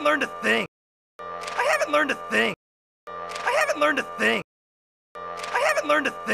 haven't learned a thing. I haven't learned a thing. I haven't learned a thing. I haven't learned a thing.